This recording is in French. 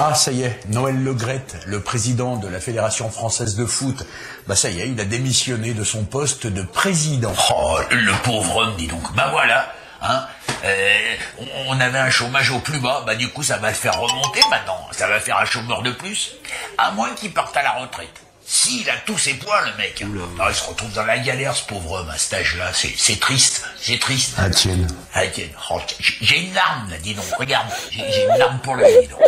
Ah, ça y est, Noël Legrette, le président de la Fédération française de foot, bah ça y est, il a démissionné de son poste de président. Oh, le pauvre homme, dis donc. Bah voilà, hein. Euh, on avait un chômage au plus bas, bah du coup ça va le faire remonter maintenant. Ça va faire un chômeur de plus. À moins qu'il parte à la retraite. S'il a tous ses points, le mec. Non, il se retrouve dans la galère, ce pauvre homme, à cet âge-là. C'est, c'est triste, c'est triste. Ah tienne. Ah, oh, j'ai une larme, là, dis donc. Regarde, j'ai j'ai une larme pour le dis donc.